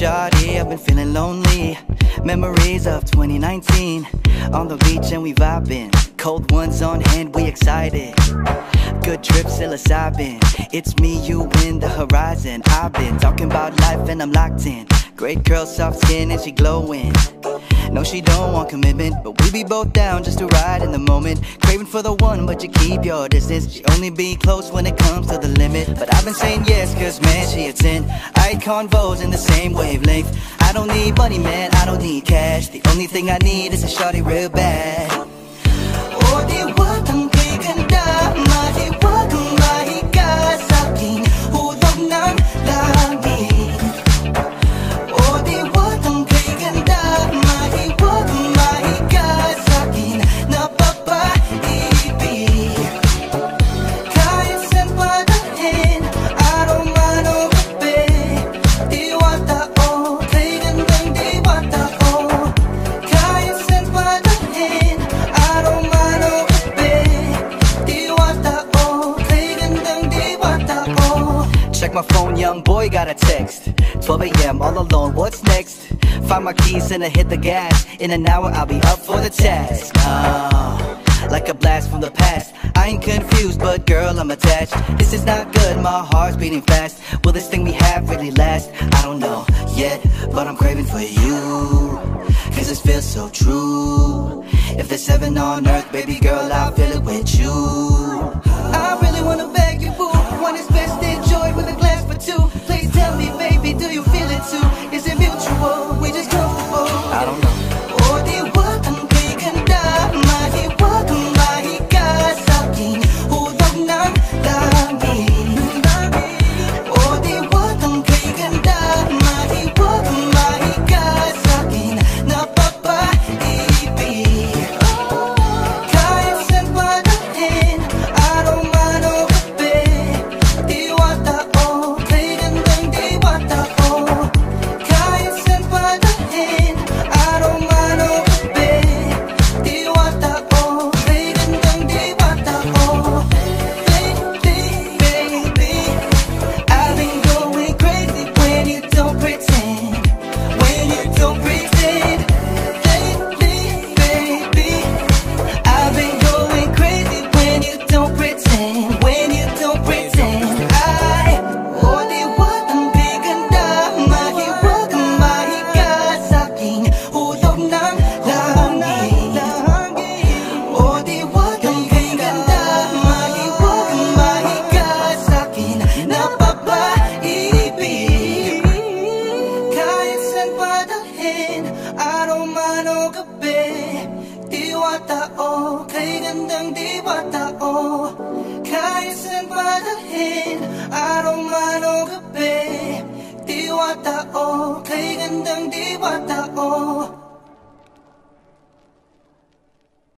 been feeling lonely. Memories of 2019 on the beach and we vibing. Cold ones on hand, we excited. Good trip, psilocybin. It's me, you, in the horizon. I've been talking about life and I'm locked in. Great girl, soft skin, and she glowing. No, she don't want commitment, but we be both down just to ride in the moment. Craving for the one, but you keep your distance. She only be close when it comes to the limit. But I've been saying yes, cause man, she a 10. I convos in the same wavelength. I don't need money, man, I don't need cash. The only thing I need is a shawty real bad. My phone, young boy got a text. 12 a.m. all alone, what's next? Find my keys and I hit the gas. In an hour I'll be up for the task. Oh, like a blast from the past. I ain't confused, but girl, I'm attached. This is not good, my heart's beating fast. Will this thing we have really last? I don't know yet, but I'm craving for you. Cause this feels so true. If there's heaven on earth, baby girl, I'll feel it with you. I really wanna beg you, boo. One is best enjoyed with diin Araw man o gabi Diwa tao Kay gandang diwa tao Kahit saan padalhin Araw man o gabi Diwa tao Kay gandang diwa tao